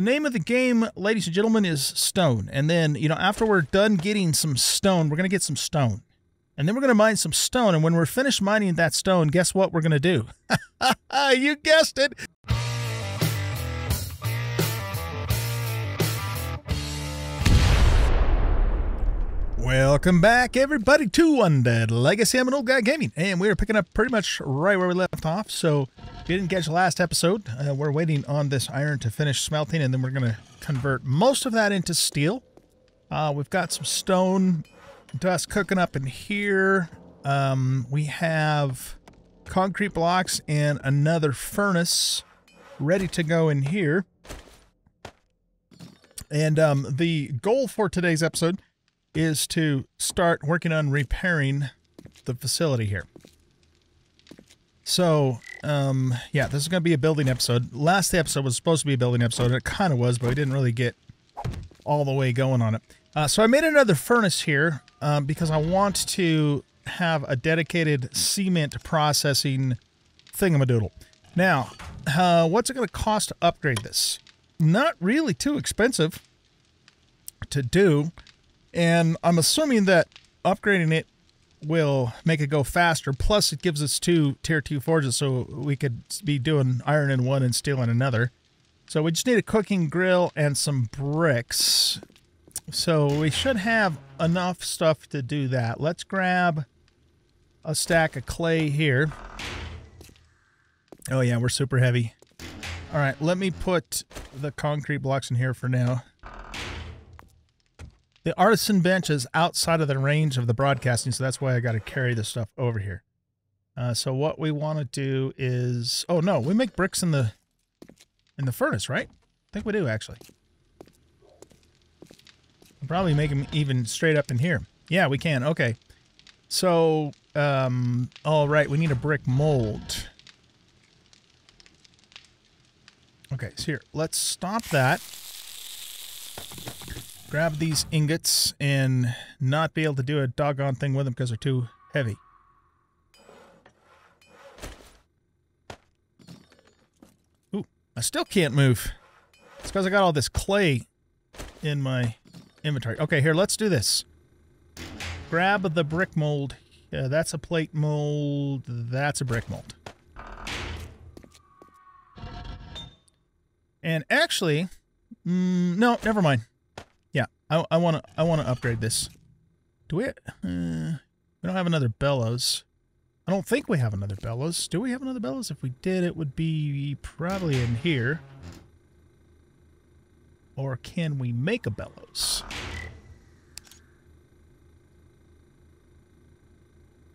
The name of the game, ladies and gentlemen, is Stone. And then, you know, after we're done getting some stone, we're going to get some stone. And then we're going to mine some stone. And when we're finished mining that stone, guess what we're going to do? you guessed it. Welcome back, everybody, to Undead Legacy. I'm an old guy gaming, and we are picking up pretty much right where we left off. So, if you didn't catch the last episode, uh, we're waiting on this iron to finish smelting, and then we're going to convert most of that into steel. Uh, we've got some stone dust cooking up in here. Um, we have concrete blocks and another furnace ready to go in here. And um, the goal for today's episode is to start working on repairing the facility here. So, um, yeah, this is going to be a building episode. Last episode was supposed to be a building episode. It kind of was, but we didn't really get all the way going on it. Uh, so I made another furnace here um, because I want to have a dedicated cement processing thingamadoodle. Now, uh, what's it going to cost to upgrade this? Not really too expensive to do. And I'm assuming that upgrading it will make it go faster. Plus, it gives us two tier two forges, so we could be doing iron in one and steel in another. So we just need a cooking grill and some bricks. So we should have enough stuff to do that. Let's grab a stack of clay here. Oh yeah, we're super heavy. All right, let me put the concrete blocks in here for now. The artisan bench is outside of the range of the broadcasting, so that's why I got to carry this stuff over here. Uh, so what we want to do is... Oh, no, we make bricks in the in the furnace, right? I think we do, actually. We'll probably make them even straight up in here. Yeah, we can. Okay. So, um, all right, we need a brick mold. Okay, so here, let's stop that grab these ingots and not be able to do a doggone thing with them because they're too heavy. Ooh, I still can't move. It's because I got all this clay in my inventory. Okay, here, let's do this. Grab the brick mold. Yeah, that's a plate mold. That's a brick mold. And actually, mm, no, never mind. I want to I want to upgrade this. Do we? Uh, we don't have another bellows. I don't think we have another bellows. Do we have another bellows? If we did, it would be probably in here. Or can we make a bellows?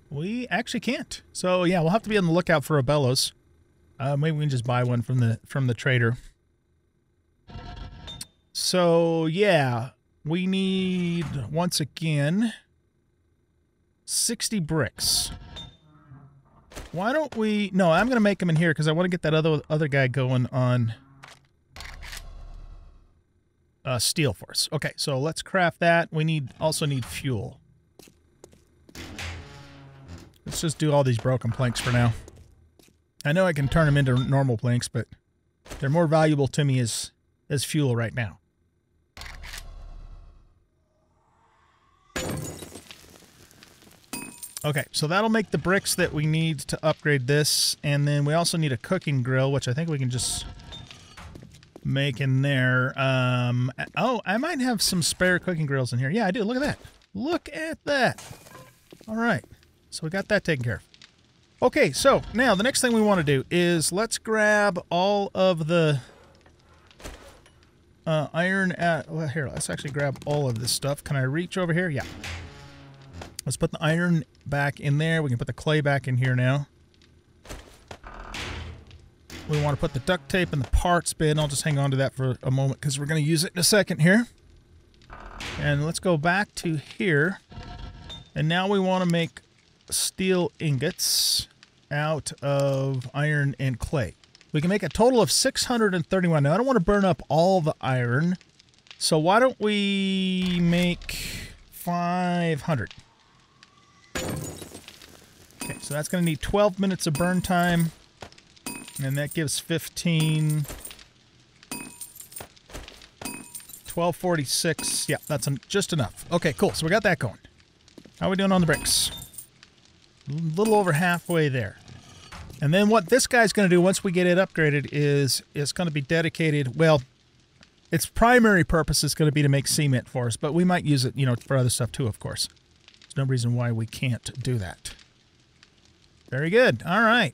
We actually can't. So yeah, we'll have to be on the lookout for a bellows. Uh, maybe we can just buy one from the from the trader. So yeah, we need, once again, 60 bricks. Why don't we... No, I'm going to make them in here because I want to get that other other guy going on uh, steel force. Okay, so let's craft that. We need also need fuel. Let's just do all these broken planks for now. I know I can turn them into normal planks, but they're more valuable to me as, as fuel right now. Okay, so that'll make the bricks that we need to upgrade this. And then we also need a cooking grill, which I think we can just make in there. Um, oh, I might have some spare cooking grills in here. Yeah, I do. Look at that. Look at that. All right. So we got that taken care of. Okay, so now the next thing we want to do is let's grab all of the uh, iron at... Well, here, let's actually grab all of this stuff. Can I reach over here? Yeah. Let's put the iron back in there. We can put the clay back in here now. We want to put the duct tape in the parts bin. I'll just hang on to that for a moment because we're going to use it in a second here. And let's go back to here. And now we want to make steel ingots out of iron and clay. We can make a total of 631. Now, I don't want to burn up all the iron. So why don't we make 500? So that's going to need 12 minutes of burn time. And that gives 15. 1246. Yeah, that's just enough. Okay, cool. So we got that going. How are we doing on the bricks? A little over halfway there. And then what this guy's going to do once we get it upgraded is it's going to be dedicated, well, its primary purpose is going to be to make cement for us, but we might use it, you know, for other stuff too, of course. There's no reason why we can't do that. Very good. All right.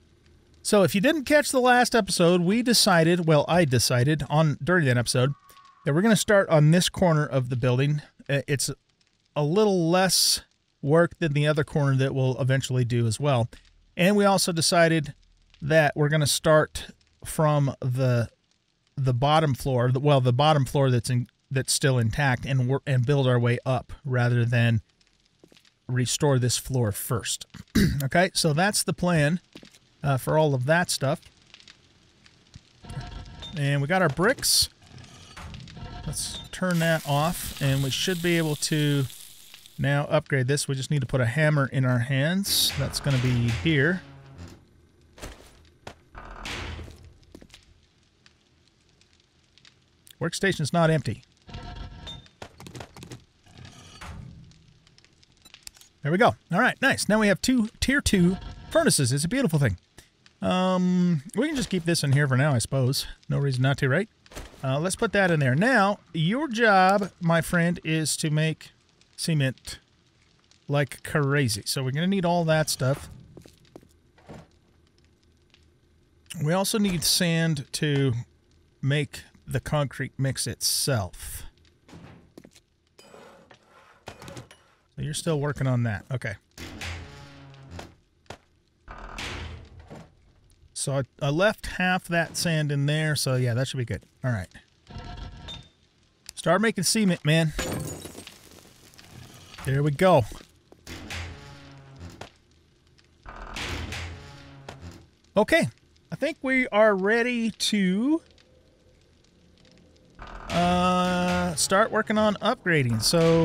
So if you didn't catch the last episode, we decided, well, I decided on during that episode that we're going to start on this corner of the building. Uh, it's a little less work than the other corner that we'll eventually do as well. And we also decided that we're going to start from the the bottom floor, well, the bottom floor that's in, that's still intact, and and build our way up rather than restore this floor first. okay, so that's the plan uh, for all of that stuff. And we got our bricks. Let's turn that off, and we should be able to now upgrade this. We just need to put a hammer in our hands. That's going to be here. Workstation's not empty. There we go. All right, nice. Now we have two tier two furnaces. It's a beautiful thing. Um, we can just keep this in here for now, I suppose. No reason not to, right? Uh, let's put that in there. Now, your job, my friend, is to make cement like crazy. So we're going to need all that stuff. We also need sand to make the concrete mix itself. You're still working on that. Okay. So I, I left half that sand in there, so yeah, that should be good. All right. Start making cement, man. There we go. Okay. I think we are ready to uh, start working on upgrading. So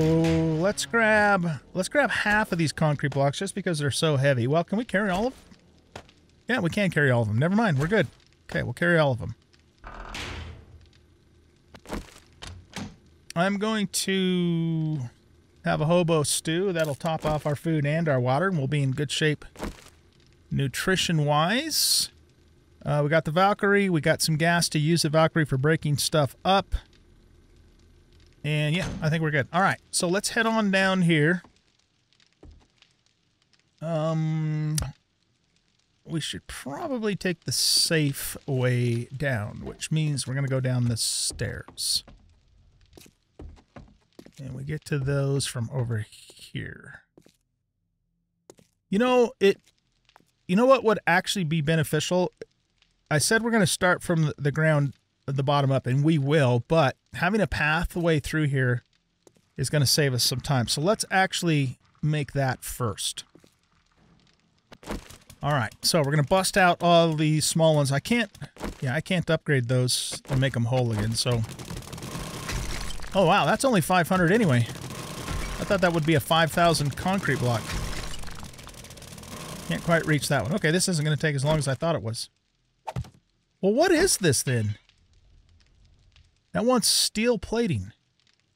let's grab let's grab half of these concrete blocks just because they're so heavy. Well, can we carry all of them? Yeah, we can carry all of them. Never mind, we're good. Okay, we'll carry all of them. I'm going to have a hobo stew. That'll top off our food and our water, and we'll be in good shape nutrition-wise. Uh, we got the Valkyrie. We got some gas to use the Valkyrie for breaking stuff up. And yeah, I think we're good. All right, so let's head on down here. Um, we should probably take the safe way down, which means we're going to go down the stairs. And we get to those from over here. You know, it you know what would actually be beneficial? I said we're going to start from the ground the bottom up, and we will, but having a pathway through here is going to save us some time. So let's actually make that first. All right, so we're going to bust out all these small ones. I can't, yeah, I can't upgrade those and make them whole again, so. Oh, wow, that's only 500 anyway. I thought that would be a 5,000 concrete block. Can't quite reach that one. Okay, this isn't going to take as long as I thought it was. Well, what is this then? That wants steel plating.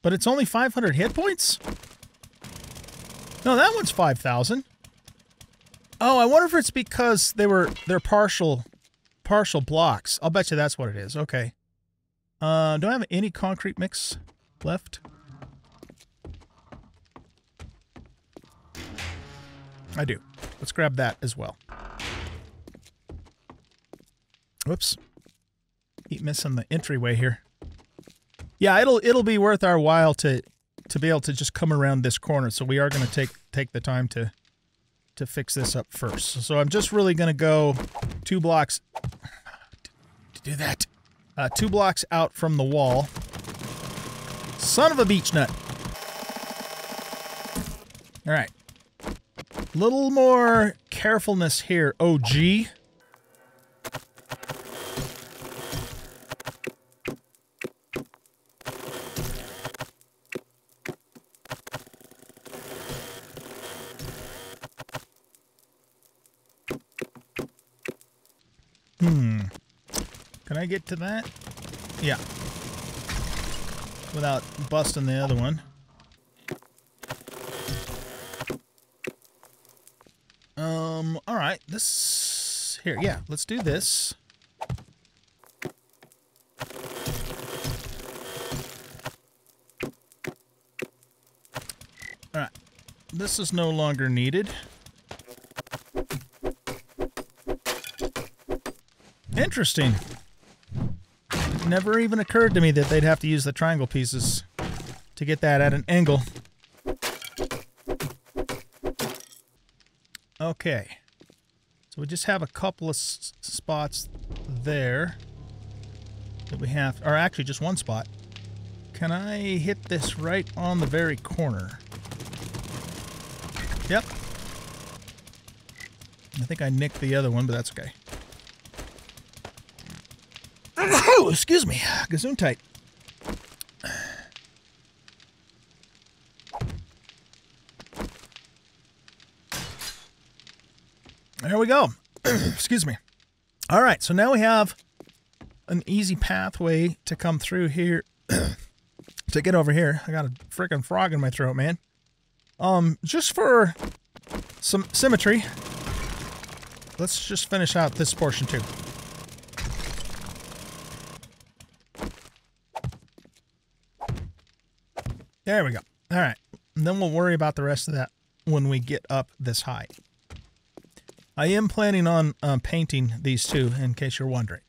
But it's only 500 hit points? No, that one's 5,000. Oh, I wonder if it's because they were they're partial partial blocks. I'll bet you that's what it is. Okay. Uh, do I have any concrete mix left? I do. Let's grab that as well. Whoops. Keep missing the entryway here. Yeah, it'll it'll be worth our while to to be able to just come around this corner. So we are going to take take the time to to fix this up first. So I'm just really going to go two blocks to do that. Uh, two blocks out from the wall. Son of a beech nut. All right. Little more carefulness here, OG. To that? Yeah. without busting the other one. Um, all right, this, here, yeah, let's do this. All right, this is no longer needed. Interesting. Never even occurred to me that they'd have to use the triangle pieces to get that at an angle. Okay. So we just have a couple of spots there that we have, or actually just one spot. Can I hit this right on the very corner? Yep. I think I nicked the other one, but that's okay. Excuse me. Gesundheit. There we go. excuse me. All right, so now we have an easy pathway to come through here to get over here. I got a freaking frog in my throat, man. Um, just for some symmetry, let's just finish out this portion too. There we go. All right. And then we'll worry about the rest of that when we get up this high. I am planning on um, painting these two, in case you're wondering.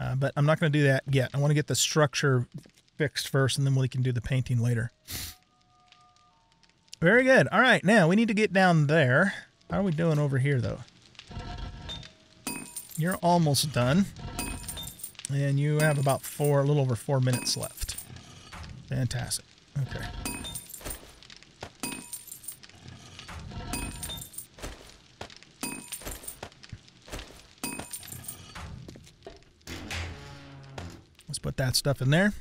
Uh, but I'm not going to do that yet. I want to get the structure fixed first, and then we can do the painting later. Very good. All right, now we need to get down there. How are we doing over here, though? You're almost done. And you have about four, a little over four minutes left. Fantastic. Okay. Put that stuff in there.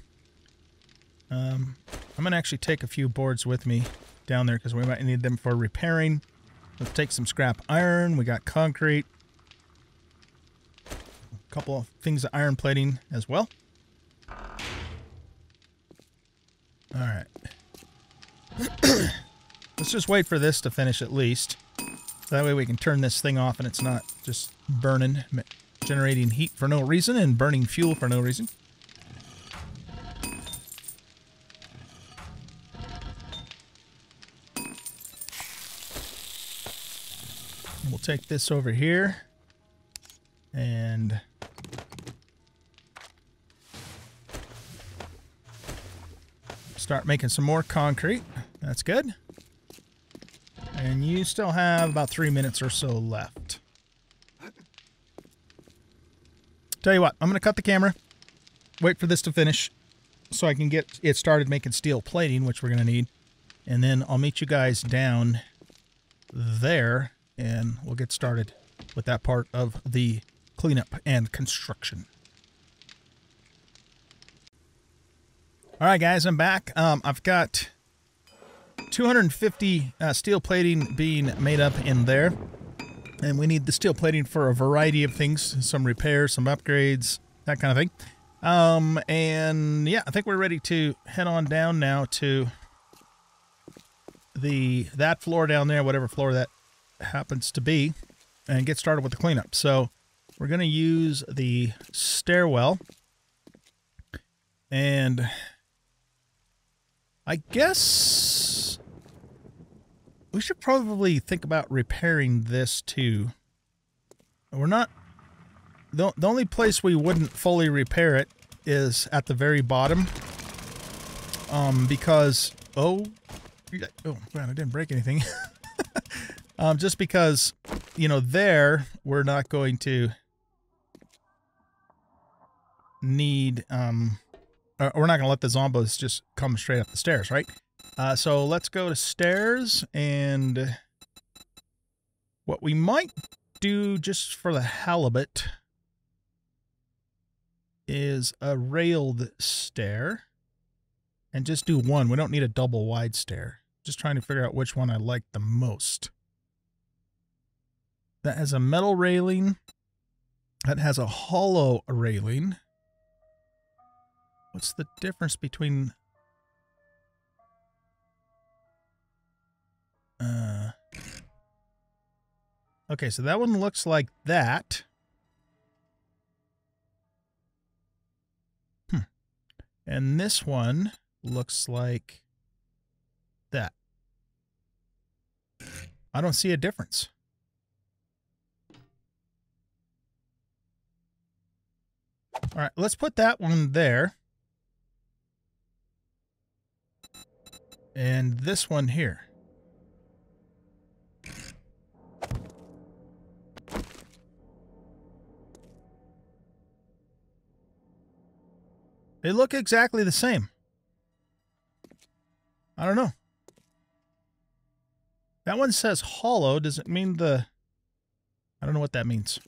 Um, I'm going to actually take a few boards with me down there because we might need them for repairing. Let's take some scrap iron. We got concrete. A couple of things of iron plating as well. All right. Let's just wait for this to finish at least. That way we can turn this thing off and it's not just burning, generating heat for no reason and burning fuel for no reason. Take this over here and start making some more concrete. That's good. And you still have about three minutes or so left. Tell you what, I'm going to cut the camera, wait for this to finish so I can get it started making steel plating, which we're going to need. And then I'll meet you guys down there and we'll get started with that part of the cleanup and construction. All right, guys, I'm back. Um, I've got 250 uh, steel plating being made up in there. And we need the steel plating for a variety of things, some repairs, some upgrades, that kind of thing. Um, and yeah, I think we're ready to head on down now to the that floor down there, whatever floor that happens to be, and get started with the cleanup. So we're going to use the stairwell. And I guess we should probably think about repairing this too. We're not the, the only place we wouldn't fully repair it is at the very bottom. Um, because oh, oh man, I didn't break anything. um, just because you know there we're not going to need um we're not going to let the zombos just come straight up the stairs, right? Uh, so let's go to stairs, and what we might do just for the halibut is a railed stair, and just do one. We don't need a double wide stair. Just trying to figure out which one I like the most that has a metal railing, that has a hollow railing. What's the difference between... Uh, okay, so that one looks like that. Hmm. And this one looks like that. I don't see a difference. All right, let's put that one there. And this one here. They look exactly the same. I don't know. That one says hollow. Does it mean the... I don't know what that means.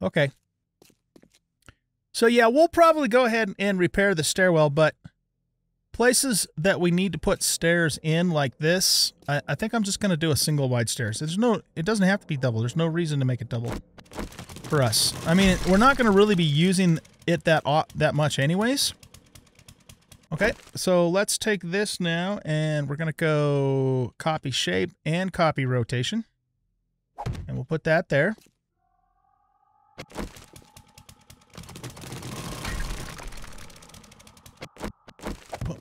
Okay. So yeah, we'll probably go ahead and repair the stairwell, but places that we need to put stairs in like this, I, I think I'm just going to do a single wide stairs. There's no, it doesn't have to be double. There's no reason to make it double for us. I mean, we're not going to really be using it that that much anyways. Okay, so let's take this now and we're going to go copy shape and copy rotation. And we'll put that there.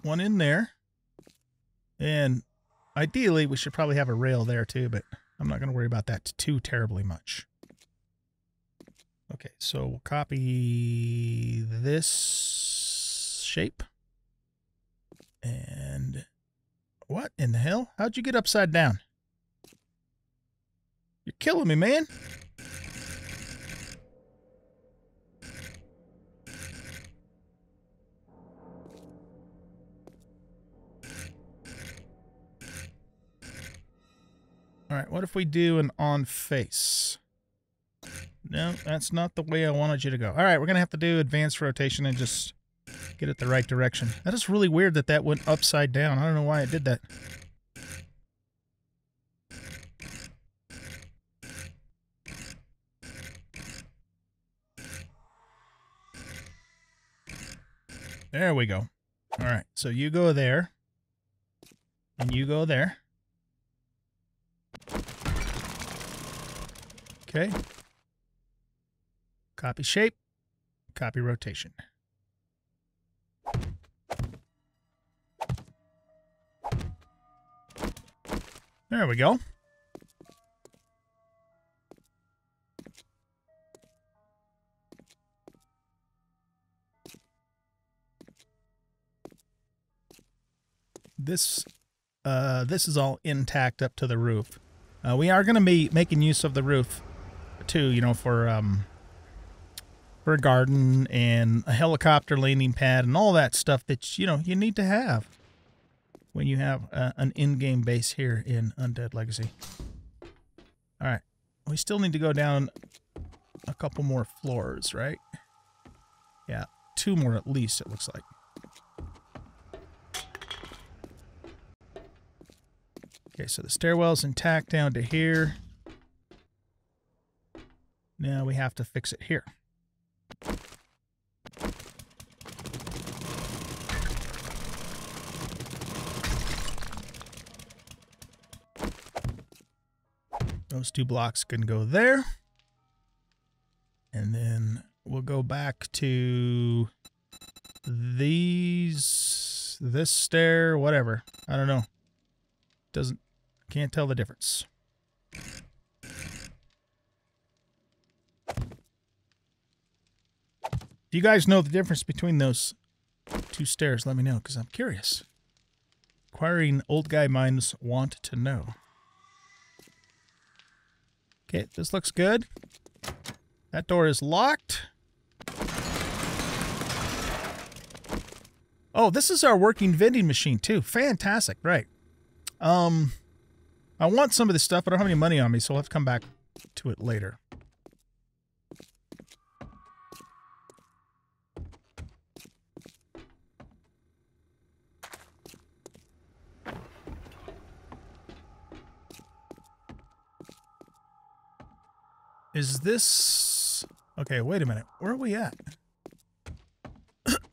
One in there. And ideally, we should probably have a rail there too, but I'm not going to worry about that too terribly much. Okay, so we'll copy this shape. And what in the hell? How'd you get upside down? You're killing me, man. All right, what if we do an on face? No, that's not the way I wanted you to go. All right, we're going to have to do advanced rotation and just get it the right direction. That is really weird that that went upside down. I don't know why it did that. There we go. All right, so you go there, and you go there. Okay. Copy shape, copy rotation. There we go. This uh, this is all intact up to the roof. Uh, we are going to be making use of the roof too, you know, for um, for a garden and a helicopter landing pad and all that stuff that you know you need to have when you have uh, an in-game base here in Undead Legacy. All right, we still need to go down a couple more floors, right? Yeah, two more at least. It looks like. Okay, so the stairwell's intact down to here. Now we have to fix it here. Those two blocks can go there. And then we'll go back to these, this stair, whatever. I don't know. Doesn't, can't tell the difference. Do you guys know the difference between those two stairs? Let me know, because I'm curious. Acquiring old guy minds want to know. Okay, this looks good. That door is locked. Oh, this is our working vending machine too. Fantastic, right. Um, I want some of this stuff, but I don't have any money on me, so I'll have to come back to it later. Is this... Okay, wait a minute. Where are we at?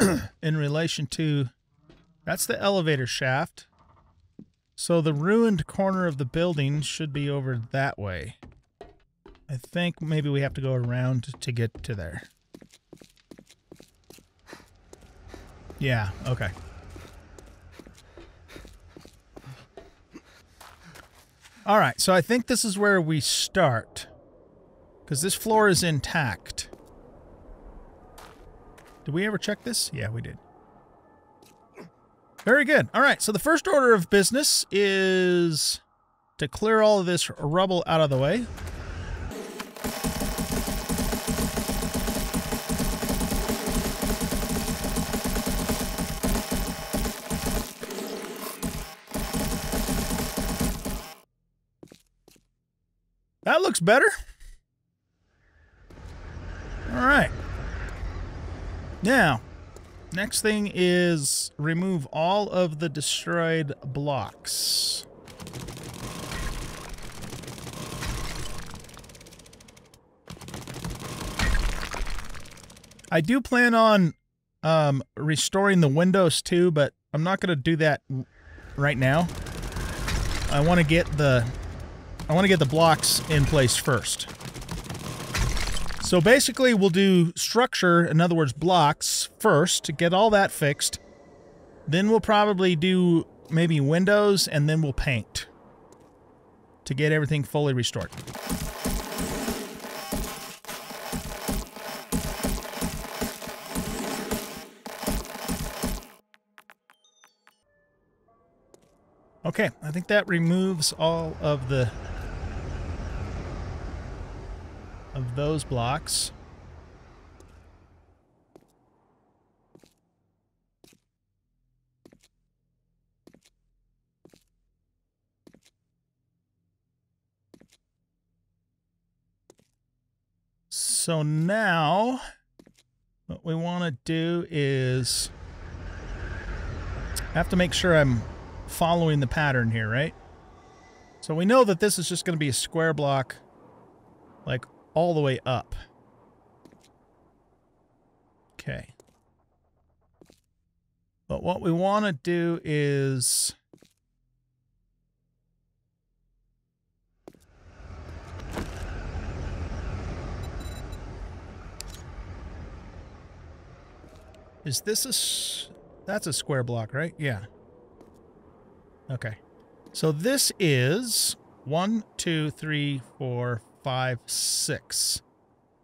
In relation to... That's the elevator shaft. So the ruined corner of the building should be over that way. I think maybe we have to go around to get to there. Yeah, okay. All right, so I think this is where we start. Because this floor is intact. Did we ever check this? Yeah, we did. Very good. All right, so the first order of business is to clear all of this rubble out of the way. That looks better. All right. Now, next thing is remove all of the destroyed blocks. I do plan on um, restoring the windows too, but I'm not going to do that right now. I want to get the I want to get the blocks in place first. So basically we'll do structure, in other words blocks, first to get all that fixed. Then we'll probably do maybe windows and then we'll paint to get everything fully restored. Okay, I think that removes all of the of those blocks. So now what we want to do is I have to make sure I'm following the pattern here, right? So we know that this is just going to be a square block like all the way up. Okay. But what we want to do is... Is this a... That's a square block, right? Yeah. Okay. So this is one, two, three, four, five, six.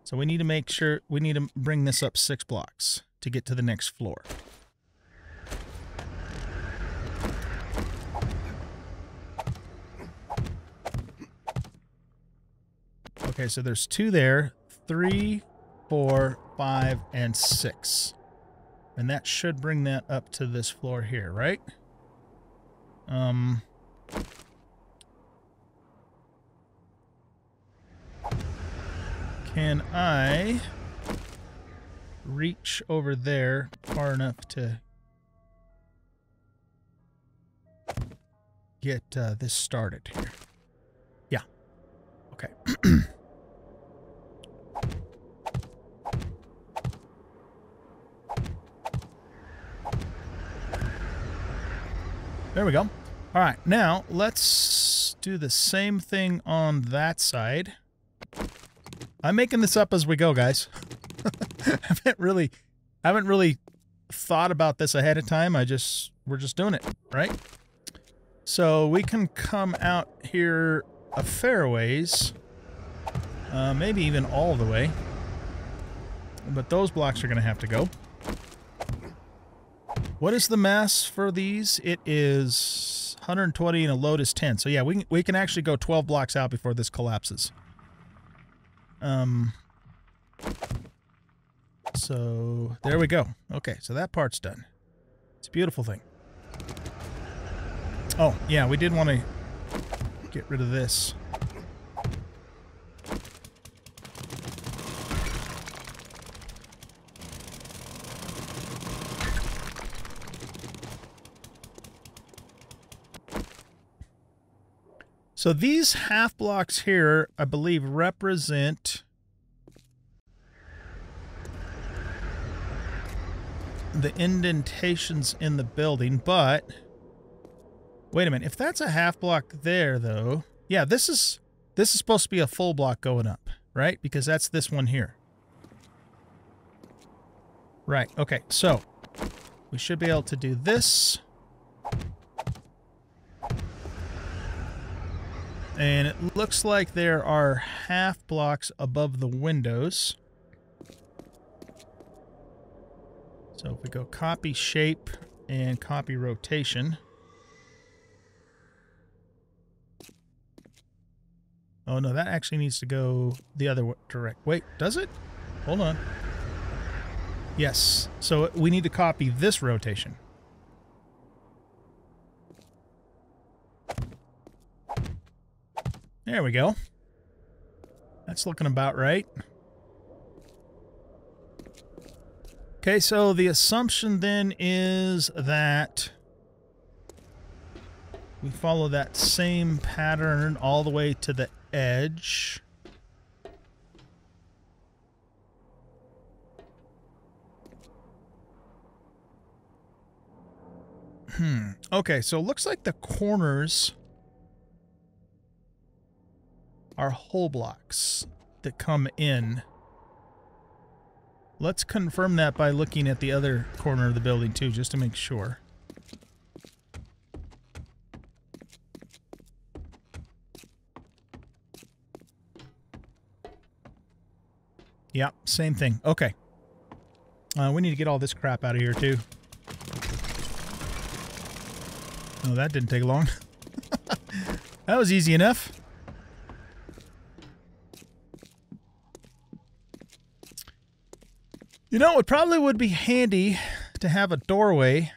So we need to make sure, we need to bring this up six blocks to get to the next floor. Okay, so there's two there, three, four, five, and six. And that should bring that up to this floor here, right? Um, Can I reach over there far enough to get uh, this started here? Yeah. Okay. there we go. All right, now let's do the same thing on that side. I'm making this up as we go, guys. I haven't really, I haven't really thought about this ahead of time. I just, we're just doing it, right? So we can come out here a fair ways, uh, maybe even all the way. But those blocks are going to have to go. What is the mass for these? It is 120 and a load is 10. So yeah, we can, we can actually go 12 blocks out before this collapses. Um, so there we go. Okay, so that part's done. It's a beautiful thing. Oh, yeah, we did want to get rid of this. So these half blocks here, I believe, represent the indentations in the building, but wait a minute. If that's a half block there, though, yeah, this is This is supposed to be a full block going up, right? Because that's this one here. Right, okay, so we should be able to do this. And it looks like there are half blocks above the windows. So if we go copy shape and copy rotation. Oh no, that actually needs to go the other direct. Wait, does it? Hold on. Yes. So we need to copy this rotation. There we go. That's looking about right. Okay, so the assumption then is that we follow that same pattern all the way to the edge. Hmm. Okay, so it looks like the corners are whole blocks that come in. Let's confirm that by looking at the other corner of the building too, just to make sure. Yep, same thing. Okay. Uh, we need to get all this crap out of here too. Oh, that didn't take long. that was easy enough. You know, it probably would be handy to have a doorway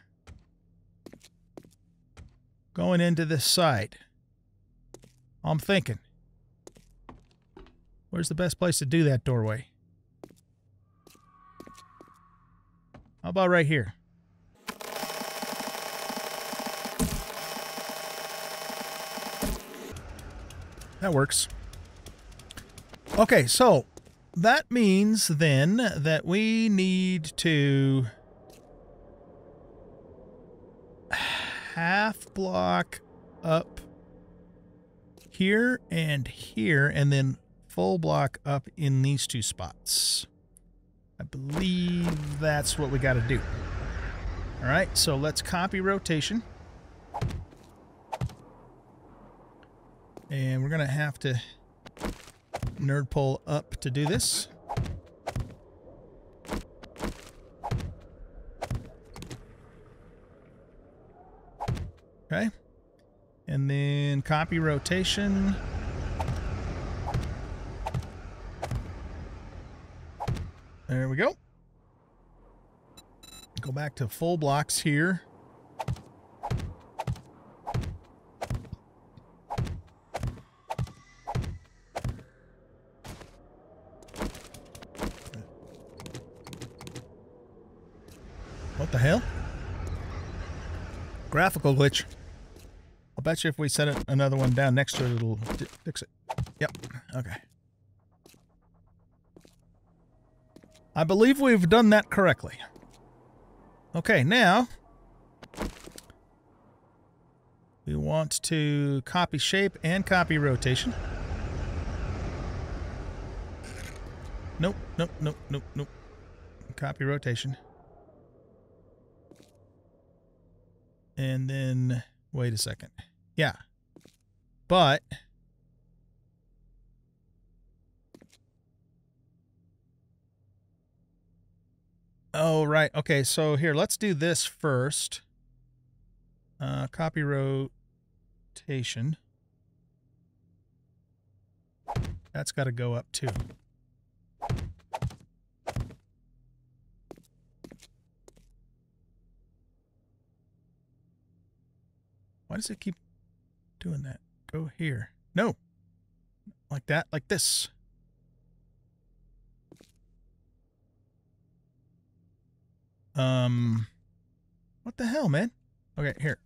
going into this site. I'm thinking. Where's the best place to do that doorway? How about right here? That works. Okay, so that means then that we need to half block up here and here and then full block up in these two spots. I believe that's what we got to do. All right, so let's copy rotation. And we're going to have to nerd pole up to do this. Okay. And then copy rotation. There we go. Go back to full blocks here. What the hell? Graphical glitch. I'll bet you if we set it, another one down next to it, it'll fix it. Yep. Okay. I believe we've done that correctly. Okay, now we want to copy shape and copy rotation. Nope, nope, nope, nope, nope. Copy rotation. And then, wait a second. Yeah. But... Oh, right. Okay, so here, let's do this first. Uh, copy rotation. That's got to go up too. Why does it keep doing that? Go here. No. Like that, like this. Um, what the hell, man? Okay, here.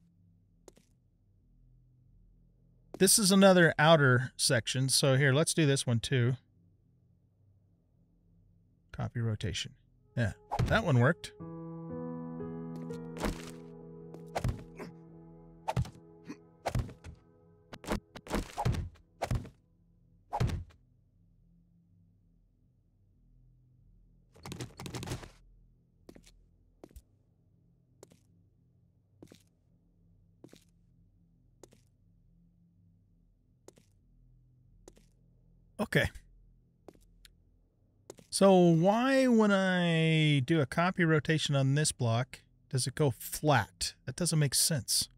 This is another outer section. So here, let's do this one too. Copy rotation. Yeah, that one worked. So why when I do a copy rotation on this block, does it go flat? That doesn't make sense.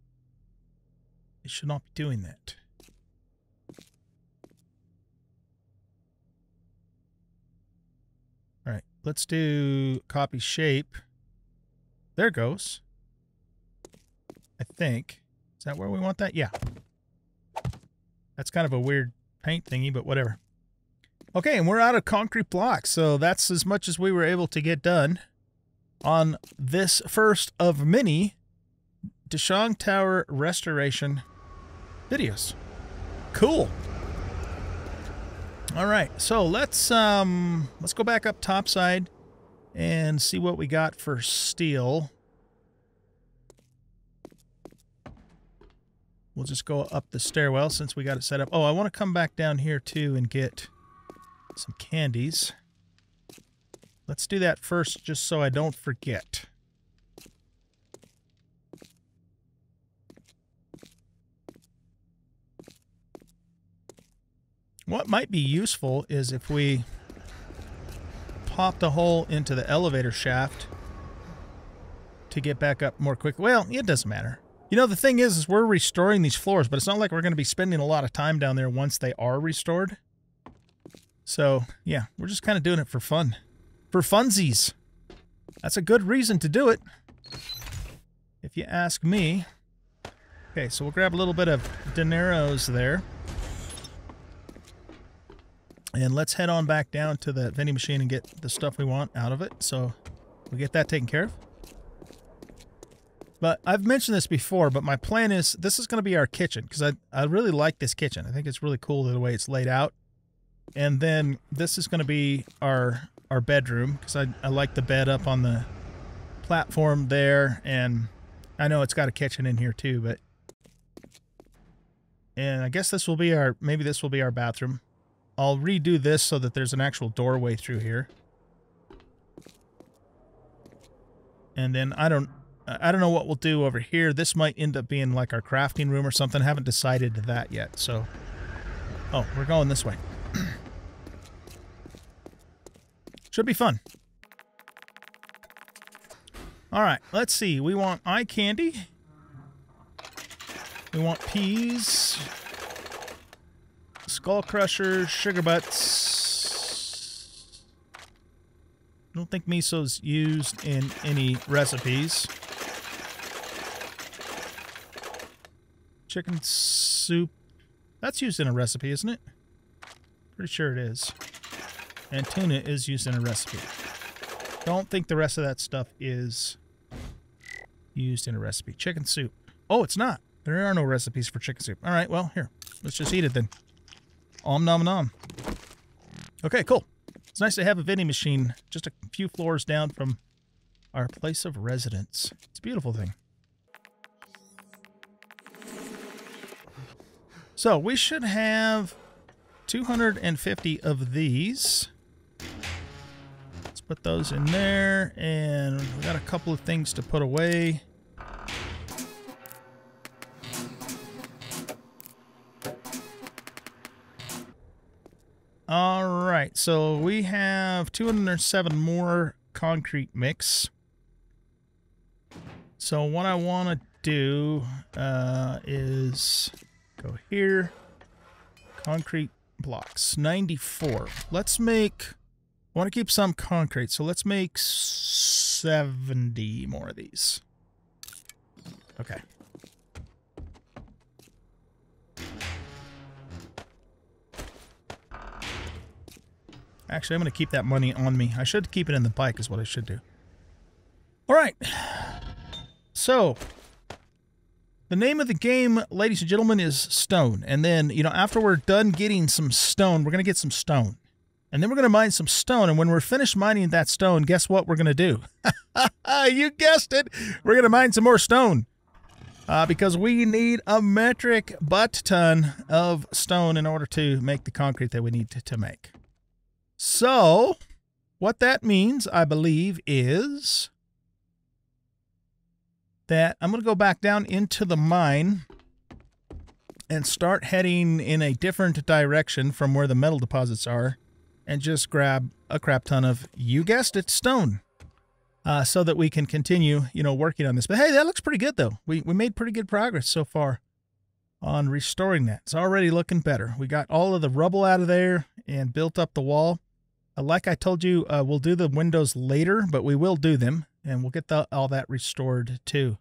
It should not be doing that. All right, let's do copy shape. There goes. I think. Is that where we want that? Yeah. That's kind of a weird paint thingy, but whatever. Okay, and we're out of concrete blocks, so that's as much as we were able to get done on this first of many Dishong Tower restoration videos. Cool. All right, so let's um let's go back up topside and see what we got for steel. We'll just go up the stairwell since we got it set up. Oh, I want to come back down here too and get some candies. Let's do that first just so I don't forget. What might be useful is if we pop the hole into the elevator shaft to get back up more quickly. Well, it doesn't matter. You know, the thing is, is we're restoring these floors, but it's not like we're going to be spending a lot of time down there once they are restored. So, yeah, we're just kind of doing it for fun. For funsies. That's a good reason to do it. If you ask me. Okay, so we'll grab a little bit of dineros there. And let's head on back down to the vending machine and get the stuff we want out of it. So we get that taken care of. But I've mentioned this before, but my plan is this is going to be our kitchen because I, I really like this kitchen. I think it's really cool the way it's laid out. And then this is going to be our our bedroom because I, I like the bed up on the platform there. And I know it's got a kitchen in here too, but... And I guess this will be our, maybe this will be our bathroom. I'll redo this so that there's an actual doorway through here. And then I don't I don't know what we'll do over here. This might end up being like our crafting room or something. I haven't decided that yet. So Oh, we're going this way. Should be fun. All right, let's see. We want eye candy. We want peas. Skull crushers, sugar butts. I don't think miso's used in any recipes. Chicken soup. That's used in a recipe, isn't it? Pretty sure it is. And tuna is used in a recipe. Don't think the rest of that stuff is used in a recipe. Chicken soup. Oh, it's not. There are no recipes for chicken soup. All right, well, here. Let's just eat it then. Om nom nom. Okay, cool. It's nice to have a vending machine just a few floors down from our place of residence. It's a beautiful thing. So we should have 250 of these. Let's put those in there. And we got a couple of things to put away. All right, so we have 207 more concrete mix. So what I want to do uh, is go here, concrete blocks, 94. Let's make, I want to keep some concrete, so let's make 70 more of these. Okay. Actually, I'm going to keep that money on me. I should keep it in the bike is what I should do. All right. So, the name of the game, ladies and gentlemen, is Stone. And then, you know, after we're done getting some stone, we're going to get some stone. And then we're going to mine some stone. And when we're finished mining that stone, guess what we're going to do? you guessed it. We're going to mine some more stone. Uh, because we need a metric butt ton of stone in order to make the concrete that we need to, to make. So, what that means, I believe, is that I'm going to go back down into the mine and start heading in a different direction from where the metal deposits are and just grab a crap ton of, you guessed it, stone. Uh, so that we can continue, you know, working on this. But hey, that looks pretty good though. We, we made pretty good progress so far on restoring that. It's already looking better. We got all of the rubble out of there and built up the wall. Uh, like I told you, uh, we'll do the windows later, but we will do them and we'll get the, all that restored too.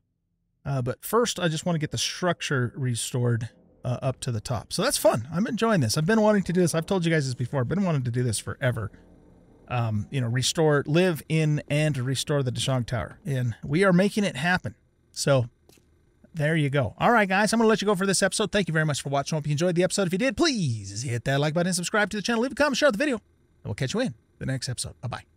Uh, but first, I just want to get the structure restored uh, up to the top. So that's fun. I'm enjoying this. I've been wanting to do this. I've told you guys this before. I've been wanting to do this forever. Um, you know, restore, live in and restore the Dishong Tower. And we are making it happen. So there you go. All right, guys, I'm going to let you go for this episode. Thank you very much for watching. Hope you enjoyed the episode. If you did, please hit that like button, subscribe to the channel, leave a comment, share the video, and we'll catch you in the next episode. Bye-bye.